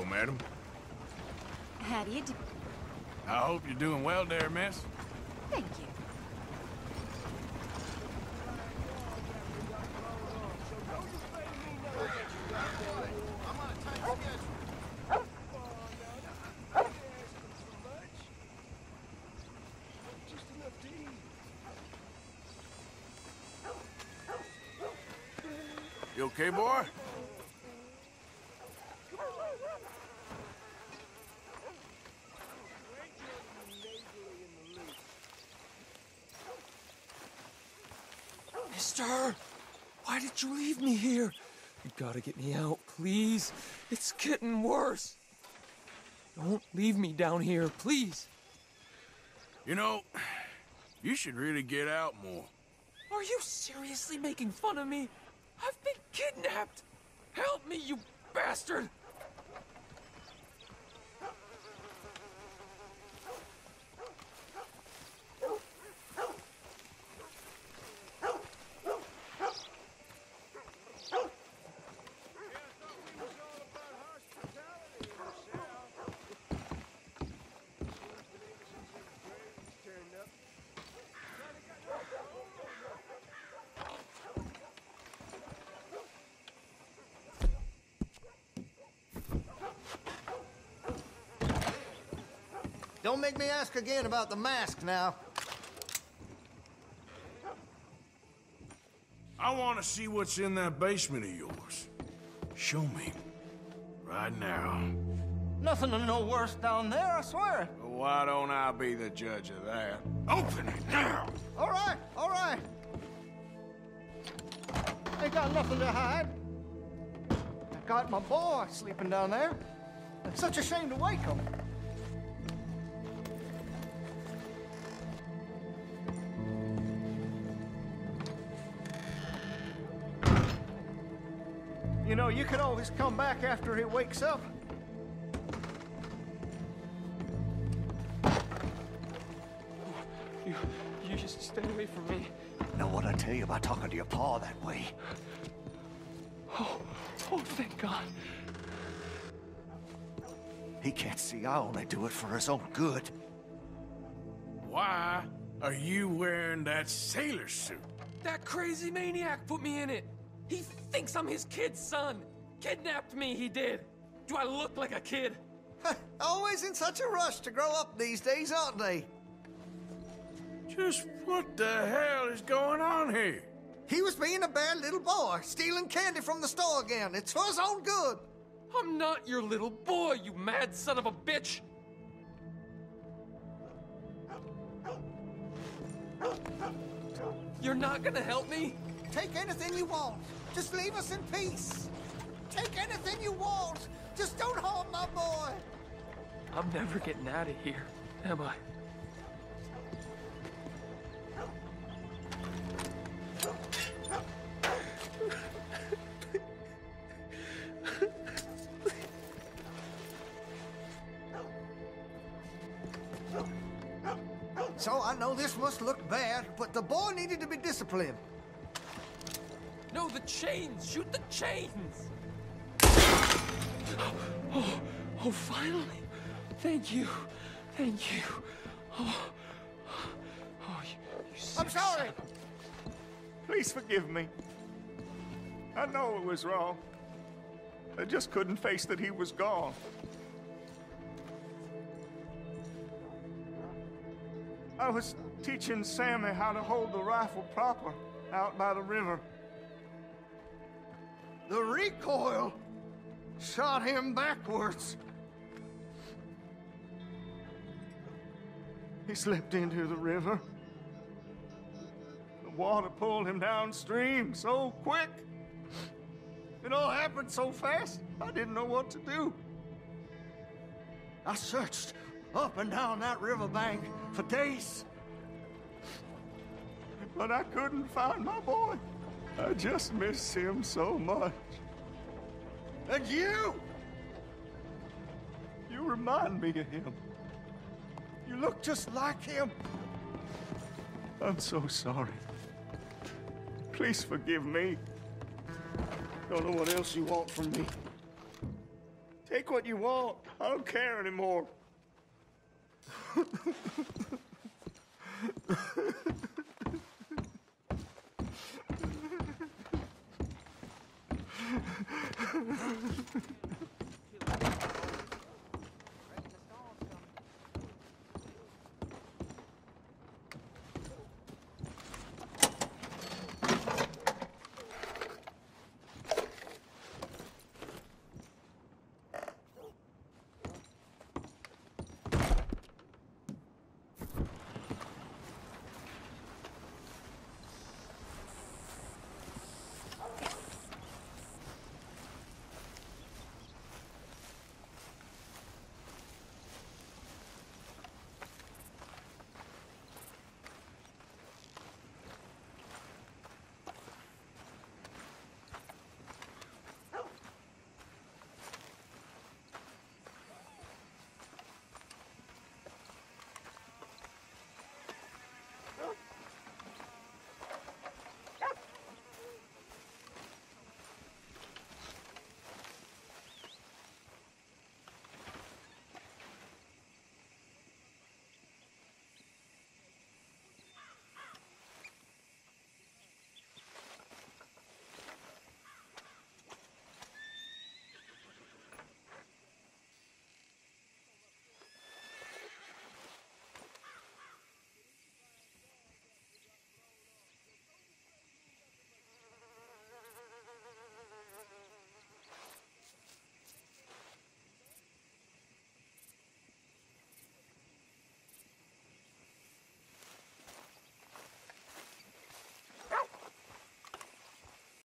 Hello, madam. How do you do? I hope you're doing well there, miss. Thank you. You okay, boy? Mister! Why did you leave me here? You gotta get me out, please. It's getting worse. Don't leave me down here, please. You know, you should really get out more. Are you seriously making fun of me? I've been kidnapped! Help me, you bastard! Don't make me ask again about the mask now. I want to see what's in that basement of yours. Show me. Right now. Nothing to no worse down there, I swear. Well, why don't I be the judge of that? Open it now! All right, all right. Ain't got nothing to hide. I got my boy sleeping down there. It's such a shame to wake him. You know, you could always come back after he wakes up. You, you just stay away from me. Know what I tell you about talking to your paw that way? Oh, oh, thank God. He can't see I only do it for his own good. Why are you wearing that sailor suit? That crazy maniac put me in it. He thinks I'm his kid's son. Kidnapped me, he did. Do I look like a kid? Always in such a rush to grow up these days, aren't they? Just what the hell is going on here? He was being a bad little boy, stealing candy from the store again. It's for his own good. I'm not your little boy, you mad son of a bitch! You're not gonna help me? Take anything you want. Just leave us in peace. Take anything you want. Just don't harm my boy. I'm never getting out of here, am I? So I know this must look bad, but the boy needed to be disciplined. No, the chains! Shoot the chains! Oh, oh, finally! Thank you. Thank you. Oh, oh you, you I'm sorry. son. Please forgive me. I know it was wrong. I just couldn't face that he was gone. I was teaching Sammy how to hold the rifle proper out by the river. The recoil shot him backwards. He slipped into the river. The water pulled him downstream so quick. It all happened so fast, I didn't know what to do. I searched up and down that riverbank for days. But I couldn't find my boy. I just miss him so much. And you! You remind me of him. You look just like him. I'm so sorry. Please forgive me. Don't know what else you want from me. Take what you want. I don't care anymore. Ha ha ha ha ha!